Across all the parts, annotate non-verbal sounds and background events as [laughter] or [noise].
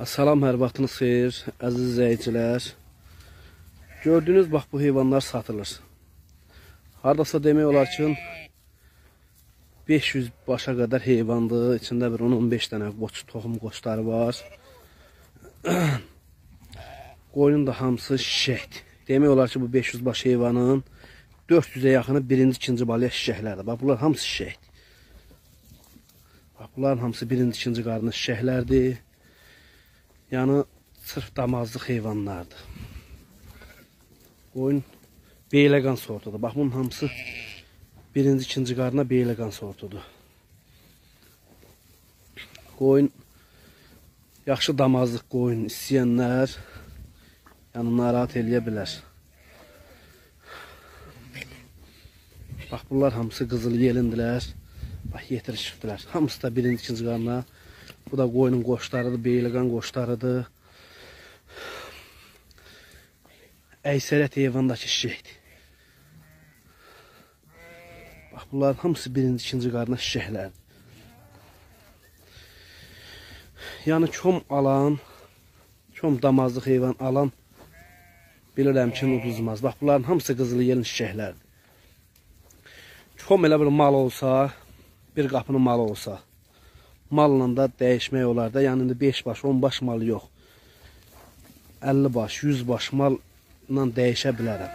Salam, hər vaxtınız xeyir, əziz izləyicilər. Gördüyünüz bax bu heyvanlar satılır. Hardasa demək olar ki 500 başa qədər heyvandır. İçində bir 10-15 dənə qoç, toxum qoçları var. [clears throat] Qoyunun da hamısı şişəkdir. Demək olar ki bu 500 baş heyvanın 400-ə yaxını birinci, ikinci balya şişəklərdir. Bax bunlar hamısı şişəkdir. Bax bunların hamısı birinci, ikinci qarnı şişəklərdir. Yəni sırf damazlıq heyvanlardır. Qoyun beyləqan sortudur. Bax bunun hamısı birinci, ikinci qarına beyləqan sortudur. Qoyun yaxşı damazlıq qoyun istəyənlər yəni narahat eləyə bilər. Bax bunlar hamısı qızıl yelindilər. Bax yetirişibdilər. Hamısı da birinci, ikinci qarına Bu da qoyunun qoşlarıdır, beyliqan qoşlarıdır. Əysərət heyvandakı şişəkdir. Bax, bunların hamısı birinci, ikinci qarına şişəklərdir. Yəni, kom alan, kom damazlıq heyvan alan bilirəm ki, uduzmaz. Bax, bunların hamısı qızılı yelin şişəklərdir. Kom elə bir mal olsa, bir qapının malı olsa, malla da dəyişmək olar da. Yəni indi 5 baş, 10 baş mal yox. 50 baş, 100 baş malla dəyişə bilərəm.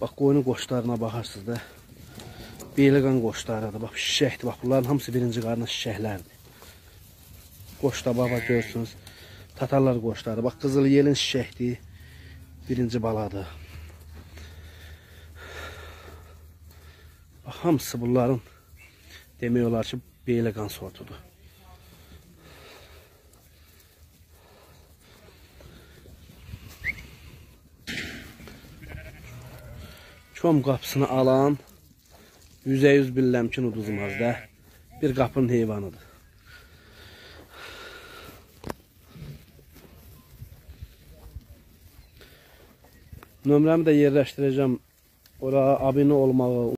Bax qoyunun qoşlarına baxarsınız da. Beyliqan qoşlarıdır. Bax şişəkdir. Bax bunların hamısı birinci qarına şişəklərdir. Qoşda baba görürsünüz. Tatarlar qoşları. Bax qızıl yelin şişəkdir. Birinci baladır. Bax hamısı bunların demək olar ki beyləqan sortudur. Çom qapısını alan yüzə yüz billəm ki, uduzmaz da. Bir qapının heyvanıdır. Nömrəmi də yerləşdirəcəm. Ora abunə olmağı